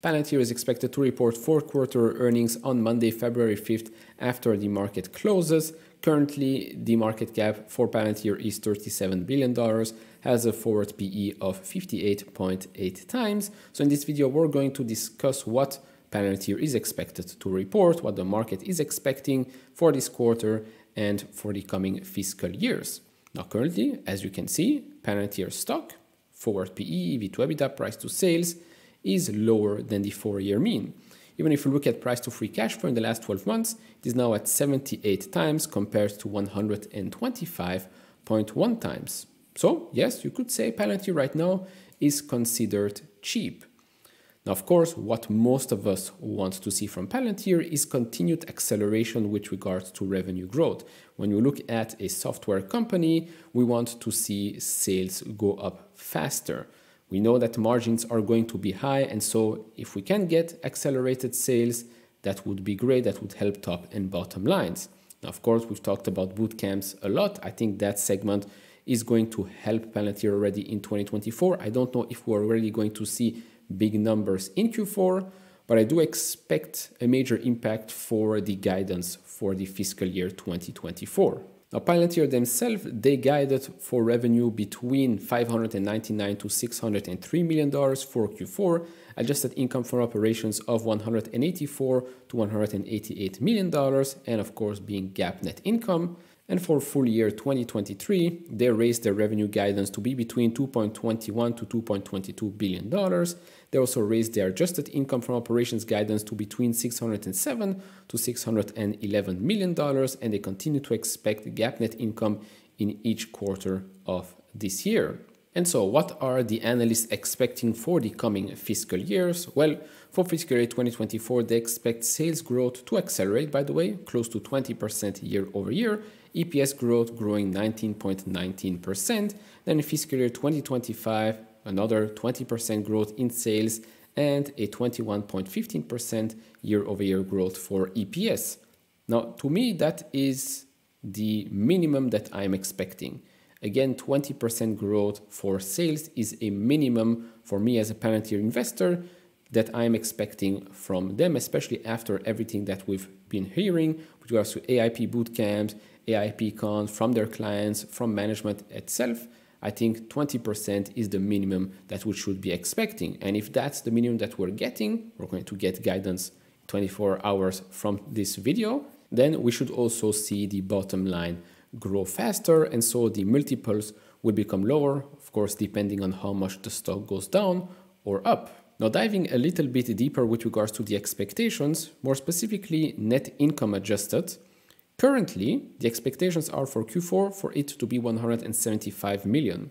Palantir is expected to report fourth quarter earnings on Monday, February 5th, after the market closes. Currently, the market cap for Palantir is $37 billion, has a forward PE of 58.8 times. So, in this video, we're going to discuss what Palantir is expected to report, what the market is expecting for this quarter and for the coming fiscal years. Now, currently, as you can see, Palantir stock, forward PE, EV to EBITDA, price to sales, is lower than the four year mean. Even if you look at price to free cash flow in the last 12 months, it is now at 78 times compared to 125.1 times. So, yes, you could say Palantir right now is considered cheap. Now, of course, what most of us want to see from Palantir is continued acceleration with regards to revenue growth. When you look at a software company, we want to see sales go up faster. We know that margins are going to be high, and so if we can get accelerated sales, that would be great. That would help top and bottom lines. Now, of course, we've talked about boot camps a lot. I think that segment is going to help Palantir already in 2024. I don't know if we're already going to see big numbers in Q4, but I do expect a major impact for the guidance for the fiscal year 2024. Now, Palantir themselves, they guided for revenue between 599 to 603 million dollars for Q4, adjusted income from operations of 184 to 188 million dollars, and of course, being GAAP net income. And for full year 2023, they raised their revenue guidance to be between 2.21 to 2.22 billion dollars. They also raised their adjusted income from operations guidance to between 607 to 611 million dollars, and they continue to expect GAAP net income in each quarter of this year. And so, what are the analysts expecting for the coming fiscal years? Well, for fiscal year 2024, they expect sales growth to accelerate, by the way, close to 20% year over year, EPS growth growing 19.19%. Then in fiscal year 2025, another 20% growth in sales and a 21.15% year over year growth for EPS. Now, to me, that is the minimum that I'm expecting. Again, 20% growth for sales is a minimum for me as a Palantir investor that I'm expecting from them, especially after everything that we've been hearing with regards to AIP bootcamps, AIP cons from their clients, from management itself. I think 20% is the minimum that we should be expecting. And if that's the minimum that we're getting, we're going to get guidance 24 hours from this video, then we should also see the bottom line grow faster. And so the multiples will become lower, of course, depending on how much the stock goes down or up. Now, diving a little bit deeper with regards to the expectations, more specifically, net income adjusted. Currently, the expectations are for Q4 for it to be 175 million.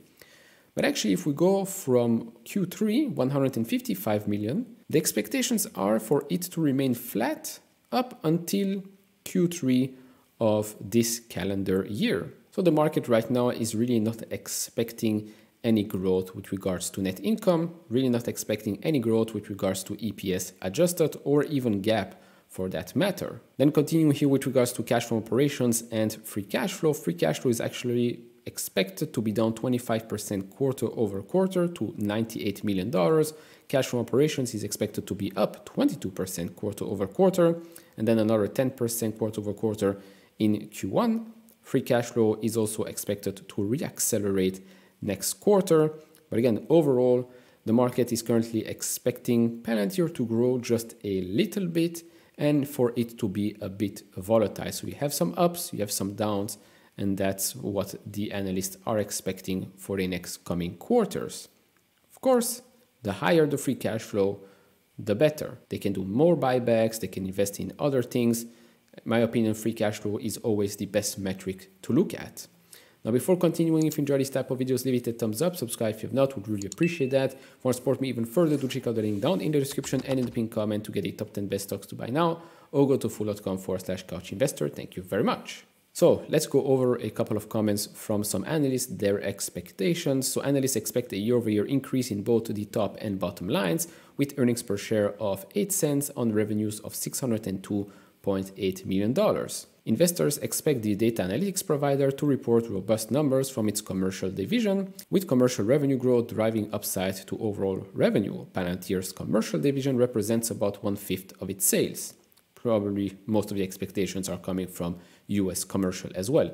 But actually, if we go from Q3, 155 million, the expectations are for it to remain flat up until Q3 of this calendar year. So the market right now is really not expecting any growth with regards to net income, really not expecting any growth with regards to EPS adjusted or even GAAP for that matter. Then continuing here with regards to cash from operations and free cash flow. Free cash flow is actually expected to be down 25% quarter over quarter to $98 million. Cash from operations is expected to be up 22% quarter over quarter, and then another 10% quarter over quarter in Q1. Free cash flow is also expected to reaccelerate next quarter. But again, overall, the market is currently expecting Palantir to grow just a little bit and for it to be a bit volatile. So you have some ups, you have some downs, and that's what the analysts are expecting for the next coming quarters. Of course, the higher the free cash flow, the better. They can do more buybacks, they can invest in other things. In my opinion, free cash flow is always the best metric to look at. Now, before continuing, if you enjoy this type of videos, leave it a thumbs up, subscribe if you have not, would really appreciate that. For support me even further, do check out the link down in the description and in the pinned comment to get the top 10 best stocks to buy now, or go to fool.com forward slash couch investor. Thank you very much. So let's go over a couple of comments from some analysts, their expectations. So analysts expect a year-over-year increase in both the top and bottom lines, with earnings per share of 8 cents on revenues of $602.8 million. Investors expect the data analytics provider to report robust numbers from its commercial division, with commercial revenue growth driving upside to overall revenue. Palantir's commercial division represents about one fifth of its sales. Probably most of the expectations are coming from US commercial as well.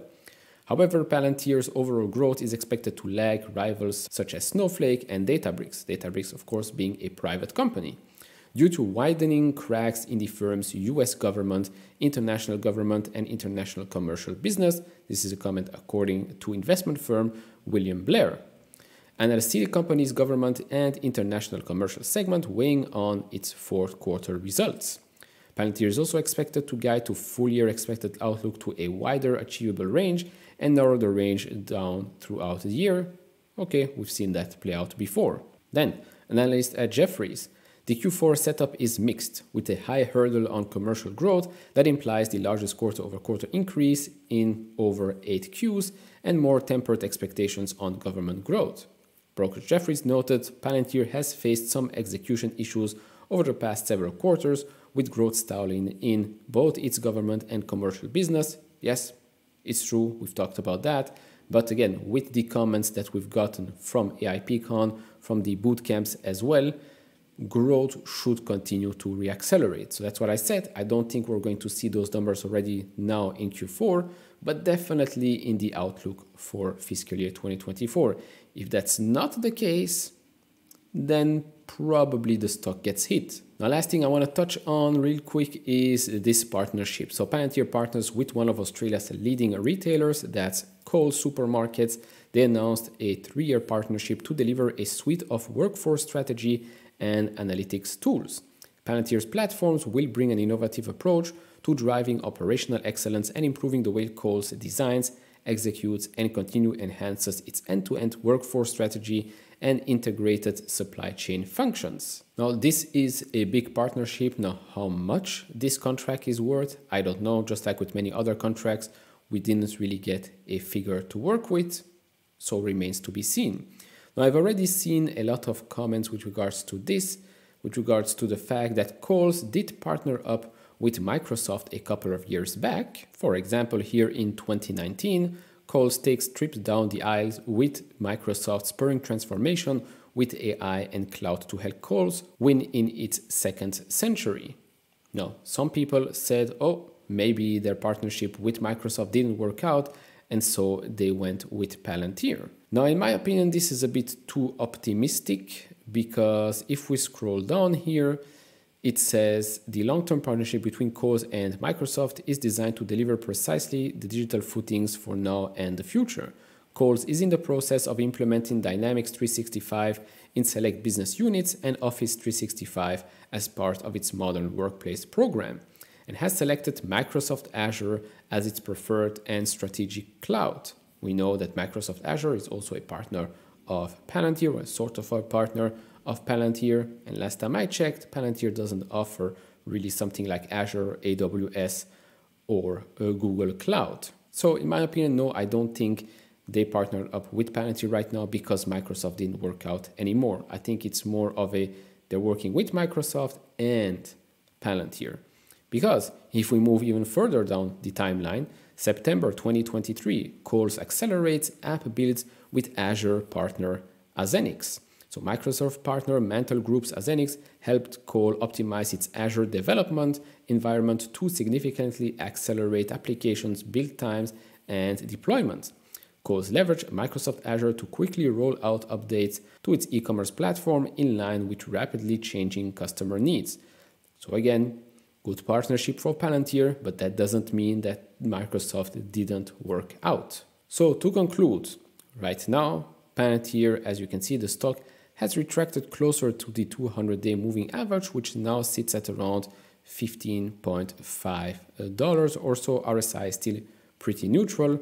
However, Palantir's overall growth is expected to lag rivals such as Snowflake and Databricks, Databricks, of course, being a private company due to widening cracks in the firm's US government, international government, and international commercial business. This is a comment according to investment firm William Blair. See the company's government and international commercial segment weighing on its fourth quarter results. Palantir is also expected to guide to full year expected outlook to a wider achievable range and narrow the range down throughout the year. Okay, we've seen that play out before. Then, analyst at Jefferies the Q4 setup is mixed, with a high hurdle on commercial growth that implies the largest quarter-over-quarter increase in over 8 Qs and more tempered expectations on government growth. Brokerage Jefferies noted Palantir has faced some execution issues over the past several quarters, with growth stalling in both its government and commercial business. Yes, it's true, we've talked about that. But again, with the comments that we've gotten from AIPCon, from the boot camps as well, growth should continue to reaccelerate. So that's what I said. I don't think we're going to see those numbers already now in Q4, but definitely in the outlook for fiscal year 2024. If that's not the case, then probably the stock gets hit. Now, last thing I want to touch on real quick is this partnership. So Palantir partners with one of Australia's leading retailers, that's Coles Supermarkets. They announced a three-year partnership to deliver a suite of workforce strategy and analytics tools. Palantir's platforms will bring an innovative approach to driving operational excellence and improving the way Coles designs, executes, and continue enhances its end-to-end workforce strategy and integrated supply chain functions. Now, this is a big partnership. Now, how much this contract is worth, I don't know. Just like with many other contracts, we didn't really get a figure to work with, so remains to be seen. Now, I've already seen a lot of comments with regards to this, with regards to the fact that Coles did partner up with Microsoft a couple of years back. For example, here in 2019, Coles takes trips down the aisles with Microsoft spurring transformation with AI and cloud to help Coles win in its second century. Now, some people said, oh, maybe their partnership with Microsoft didn't work out, and so they went with Palantir. Now, in my opinion, this is a bit too optimistic because if we scroll down here, it says the long term partnership between Coles and Microsoft is designed to deliver precisely the digital footings for now and the future. Coles is in the process of implementing Dynamics 365 in select business units and Office 365 as part of its modern workplace program and has selected Microsoft Azure as its preferred and strategic cloud. We know that Microsoft Azure is also a partner of Palantir, or sort of a partner of Palantir. And last time I checked, Palantir doesn't offer really something like Azure, AWS, or uh, Google Cloud. So, in my opinion, no, I don't think they partnered up with Palantir right now because Microsoft didn't work out anymore. I think it's more of a they're working with Microsoft and Palantir. Because if we move even further down the timeline, September 2023, Coles accelerates app builds with Azure partner Azenix. So Microsoft partner Mantel Group's Azenix helped Cole optimize its Azure development environment to significantly accelerate applications build times and deployment. Coles leveraged Microsoft Azure to quickly roll out updates to its e-commerce platform in line with rapidly changing customer needs. So again, good partnership for Palantir, but that doesn't mean that Microsoft didn't work out. So to conclude, right now, Palantir, as you can see, the stock has retracted closer to the 200 day moving average, which now sits at around $15.5 or so. RSI is still pretty neutral.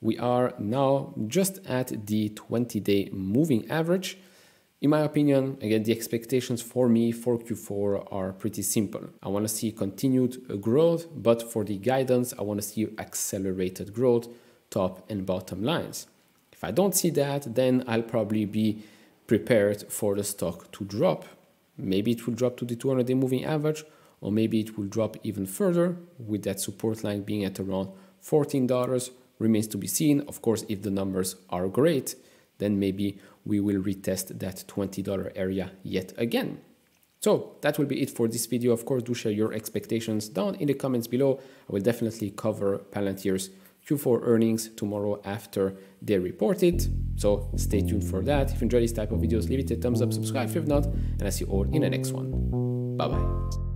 We are now just at the 20 day moving average. In my opinion, again, the expectations for me for Q4 are pretty simple. I want to see continued uh, growth, but for the guidance, I want to see accelerated growth, top and bottom lines. If I don't see that, then I'll probably be prepared for the stock to drop. Maybe it will drop to the 200 day moving average, or maybe it will drop even further with that support line being at around $14 remains to be seen. Of course, if the numbers are great, then maybe we will retest that $20 area yet again. So that will be it for this video. Of course, do share your expectations down in the comments below. I will definitely cover Palantir's Q4 earnings tomorrow after they report it. So stay tuned for that. If you enjoy this type of videos, leave it a thumbs up, subscribe if not, and I see you all in the next one. Bye bye.